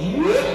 Yeah.